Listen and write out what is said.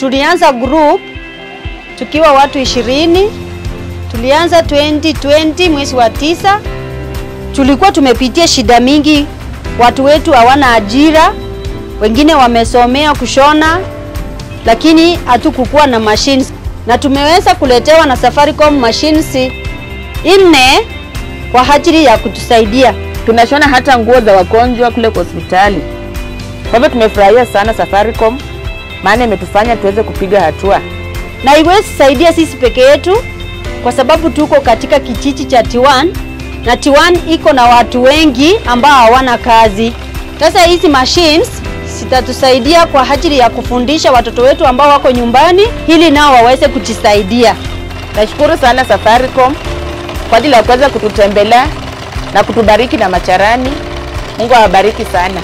tulianza group tukiwa watu ishirini. Tulianza 2020 mwezi wa tisa. Tulikuwa tumepitia shida mingi, watu wetu hawana ajira, wengine wamesomea kushona, lakini hatukukuwa na machines, na tumeweza kuletewa na Safaricom machines nne kwa ajili ya kutusaidia. tunashona hata nguo za wagonjwa kule kwa hospitali. Kwa hivyo tumefurahia sana Safaricom, maana imetufanya tuweze kupiga hatua. na iwezi saidia sisi peke yetu kwa sababu tuko katika kijiji cha T1 na T1 iko na watu wengi ambao hawana kazi. Sasa hizi machines zitatusaidia kwa ajili ya kufundisha watoto wetu ambao wako nyumbani ili nao waweze kujisaidia. Nashukuru sana Safaricom kwa ajili ya kuweza kututembelea na kutubariki na macharani. Mungu awabariki sana.